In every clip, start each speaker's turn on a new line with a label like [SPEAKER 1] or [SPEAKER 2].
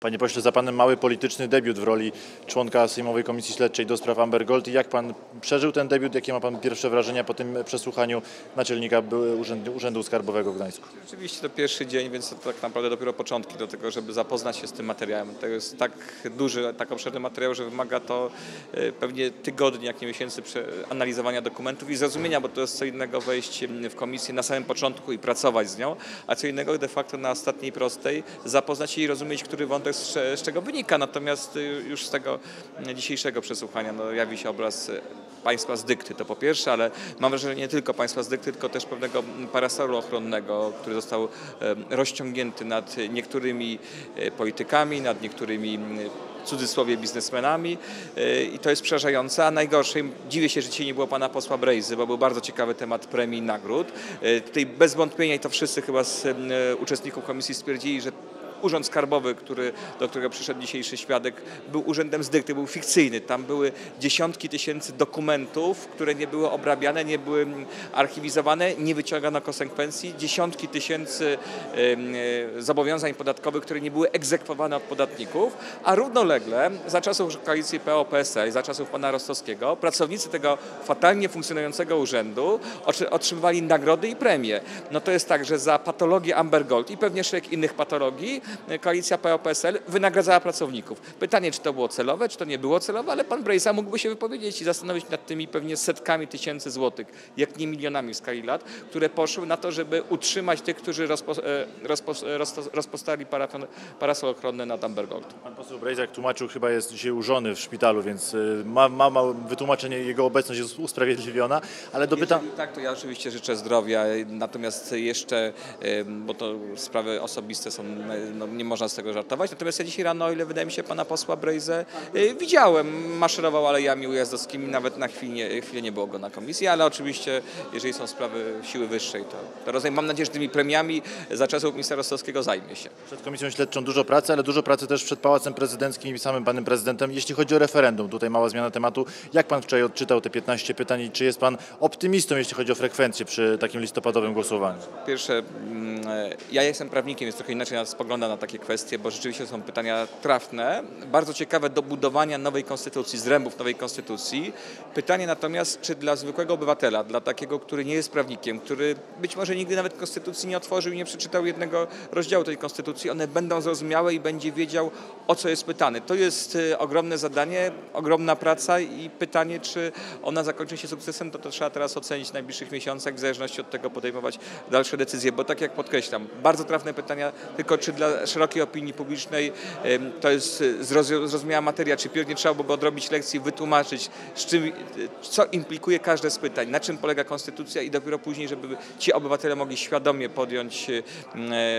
[SPEAKER 1] Panie pośle, za panem mały polityczny debiut w roli członka Sejmowej Komisji Śledczej do spraw Amber Gold. Jak pan przeżył ten debiut? Jakie ma pan pierwsze wrażenia po tym przesłuchaniu naczelnika Urzędu, Urzędu Skarbowego w Gdańsku?
[SPEAKER 2] Rzeczywiście to pierwszy dzień, więc to tak naprawdę dopiero początki do tego, żeby zapoznać się z tym materiałem. To jest tak duży, tak obszerny materiał, że wymaga to e, pewnie tygodni, jak nie miesięcy analizowania dokumentów i zrozumienia, bo to jest co innego wejść w komisję na samym początku i pracować z nią, a co innego de facto na ostatniej prostej zapoznać się i rozumieć, który wątek z, z czego wynika. Natomiast y, już z tego dzisiejszego przesłuchania no, jawi się obraz y, państwa z dykty, to po pierwsze, ale mam wrażenie że nie tylko państwa z dykty, tylko też pewnego parasolu ochronnego, który został rozciągnięty nad niektórymi e, politykami, nad niektórymi w cudzysłowie biznesmenami i to jest przerażające, a najgorsze, dziwię się, że dzisiaj nie było pana posła Brejzy, bo był bardzo ciekawy temat premii i nagród. Tutaj bez wątpienia i to wszyscy chyba z uczestników komisji stwierdzili, że Urząd Skarbowy, który, do którego przyszedł dzisiejszy świadek, był urzędem z dykty, był fikcyjny. Tam były dziesiątki tysięcy dokumentów, które nie były obrabiane, nie były mm, archiwizowane, nie wyciągano konsekwencji. Dziesiątki tysięcy e, zobowiązań podatkowych, które nie były egzekwowane od podatników, a równolegle za czasów koalicji PO-PSL, za czasów pana Rostowskiego, pracownicy tego fatalnie funkcjonującego urzędu otrzy- otrzymywali nagrody i premie. No to jest tak, że za patologię Amber Gold i pewnie szereg innych patologii e, koalicja PO-PSL wynagradzała pracowników. Pytanie, czy to było celowe, czy to nie było celowe, ale pan Brejsa mógłby się wypowiedzieć i zastanowić nad tymi pewnie setkami tysięcy złotych, jak nie milionami w skali lat, które poszły na to, żeby utrzymać tych, którzy rozpo, e, rozpo, rozpo, rozpostali parafon- parasol ochronny nad Amber Gold.
[SPEAKER 1] Pan poseł Brejzak tłumaczył, chyba jest dzisiaj u żony w szpitalu, więc y, ma, ma, ma wytłumaczenie, jego obecność jest usprawiedliwiona, ale dopytam...
[SPEAKER 2] Jeżeli tak, to ja oczywiście życzę zdrowia, natomiast jeszcze, em, bo to sprawy osobiste są, no, nie można z tego żartować, natomiast ja dzisiaj rano, o ile wydaje mi się pana posła Brejzę, y, widziałem, maszerował alejami ujazdowskimi, nawet na chwilę, chwilę nie było go na komisji, ale oczywiście, jeżeli są sprawy siły wyższej, to, to rozumiem. Mam nadzieję, że tymi premiami za czasów ministra Rostowskiego zajmie się.
[SPEAKER 1] Przed Komisją Śledczą dużo pracy, ale dużo pracy też przed Pałacem Prezydenckim i samym panem prezydentem. Jeśli chodzi o referendum, tutaj mała zmiana tematu. Jak pan wczoraj odczytał te 15 pytań i czy jest pan optymistą, jeśli chodzi o frekwencję przy takim listopadowym głosowaniu?
[SPEAKER 2] Pierwsze, mm, ja jestem prawnikiem, więc trochę inaczej nas spoglądam na takie kwestie, bo rzeczywiście są pytania trafne, bardzo ciekawe do budowania nowej konstytucji, zrębów nowej konstytucji. Pytanie natomiast, czy dla zwykłego obywatela, dla takiego, który nie jest prawnikiem, który być może nigdy nawet konstytucji nie otworzył i nie przeczytał jednego rozdziału tej konstytucji, one będą zrozumiałe i będzie wiedział, o co jest pytane. To jest y, ogromne zadanie, ogromna praca i pytanie, czy ona zakończy się sukcesem, to, to trzeba teraz ocenić w najbliższych miesiącach, w zależności od tego podejmować dalsze decyzje, bo tak jak podkreślam, bardzo trafne pytania, tylko czy dla szerokiej opinii publicznej to jest zrozum- zrozumiała materia, czy pierw nie trzeba byłoby odrobić lekcji, wytłumaczyć, czym, y, co implikuje każde z pytań, na czym polega konstytucja i dopiero później, żeby ci obywatele mogli świadomie podjąć y,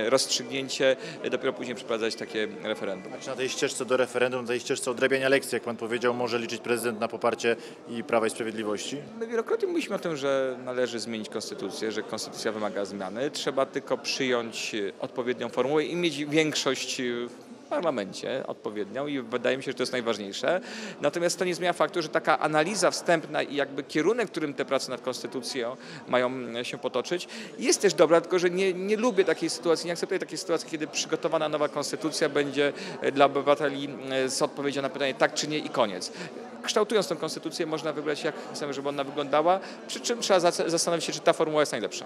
[SPEAKER 2] rozstrzygnięcie, dopiero później przeprowadzać takie referendum.
[SPEAKER 1] Czy na tej ścieżce do referendum, na tej ścieżce odrabiania lekcji, jak pan powiedział, może liczyć prezydent na poparcie i Prawa i Sprawiedliwości?
[SPEAKER 2] My wielokrotnie mówiliśmy o tym, że należy zmienić konstytucję, że konstytucja wymaga zmiany. Trzeba tylko przyjąć e, odpowiednią formułę i mieć większość w parlamencie odpowiednią i wydaje mi się, że to jest najważniejsze. Natomiast to nie zmienia faktu, że taka analiza wstępna i jakby kierunek, którym te prace nad konstytucją mają się potoczyć, jest też dobra, tylko że nie, nie lubię takiej sytuacji, nie akceptuję takiej sytuacji, kiedy przygotowana nowa konstytucja będzie e, dla obywateli e, z odpowiedzią na pytanie tak czy nie i koniec kształtując tę konstytucję można wybrać, jak chcemy, żeby ona wyglądała, przy czym trzeba zastanowić się, czy ta formuła jest najlepsza.